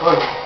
哎呦